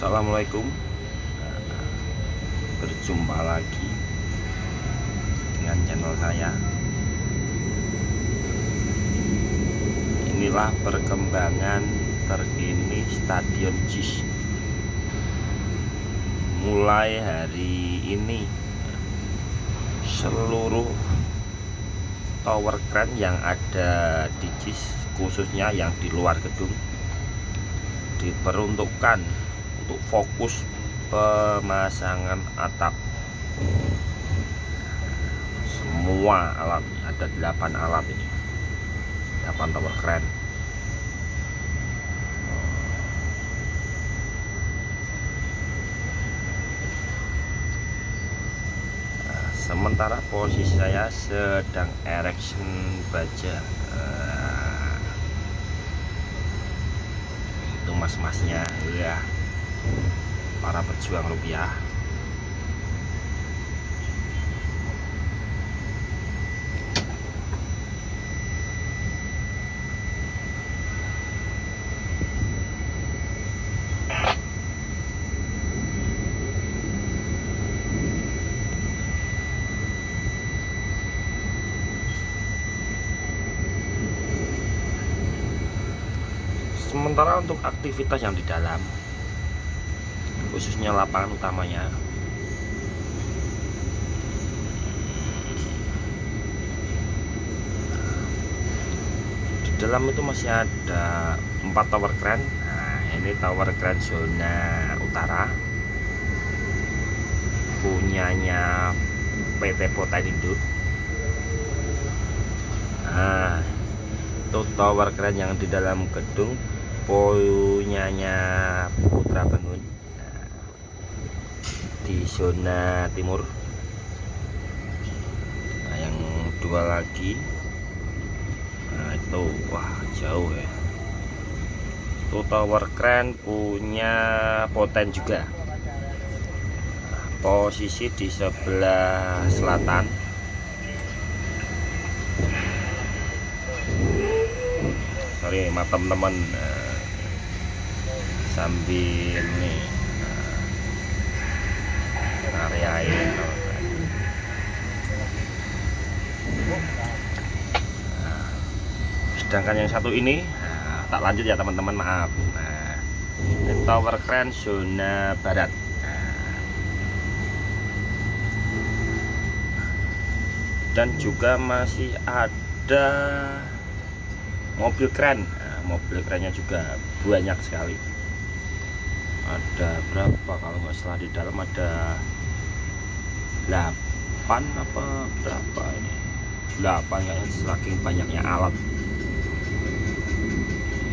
Assalamualaikum. Berjumpa lagi Dengan channel saya. Inilah perkembangan terkini Stadion JIS. Mulai hari ini Seluruh tower crane yang ada di JIS Khususnya yang di luar gedung diperuntukkan untuk fokus pemasangan atap. Semua alat ada 8 alat ini. 8 tower nah, sementara posisi saya sedang erection baja. Nah, itu mas-masnya ya para pejuang rupiah. Sementara untuk aktivitas yang di dalam khususnya lapangan utamanya. Di dalam itu masih ada empat tower crane nah ini tower crane zona utara. Punyanya PT Potaindo nah itu tower crane yang di dalam gedung. Punyanya Putra nah, di zona timur. Nah yang dua lagi nah itu wah jauh ya. Itu tower crane punya poten juga. Posisi di sebelah selatan. Sorry teman-teman nah, sambil nih nah, sedangkan yang satu ini nah, tak lanjut ya teman-teman maaf. Nah ini tower crane zona barat. Nah, dan juga masih ada mobil keren nah, mobil kerennya juga banyak sekali. Ada berapa kalau nggak salah di dalam ada 8 apa berapa ini? 8 kayaknya saking banyaknya alat.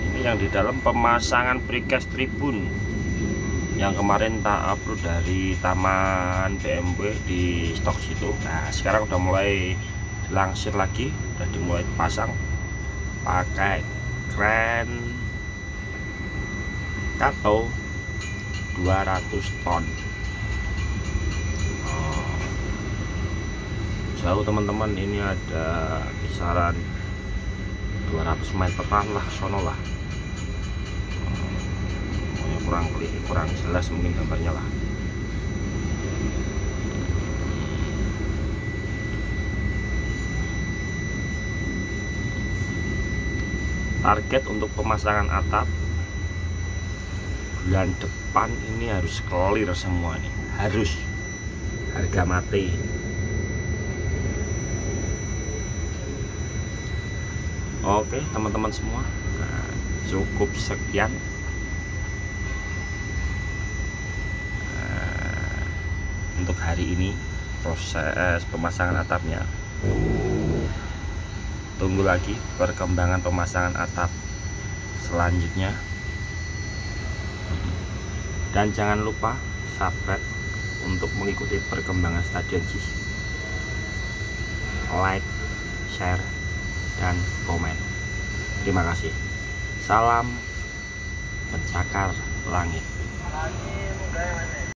Ini yang di dalam pemasangan precast tribun. Yang kemarin tak upload dari taman BMW di stok situ. Nah sekarang udah mulai langsir lagi udah dimulai pasang pakai kren kato 200 ton jauh teman-teman ini ada kisaran 200 meteran lah sono lah. Oh, kurang kurang jelas mungkin gambarnya lah. Target untuk pemasangan atap bulan depan ini harus clear semua nih. Harus. Harga mati oke teman-teman semua. Nah, cukup sekian. Nah, untuk hari ini proses pemasangan atapnya. Tunggu lagi perkembangan pemasangan atap selanjutnya. Dan jangan lupa subscribe untuk mengikuti perkembangan stadion like share dan komen. Terima kasih. Salam pencakar langit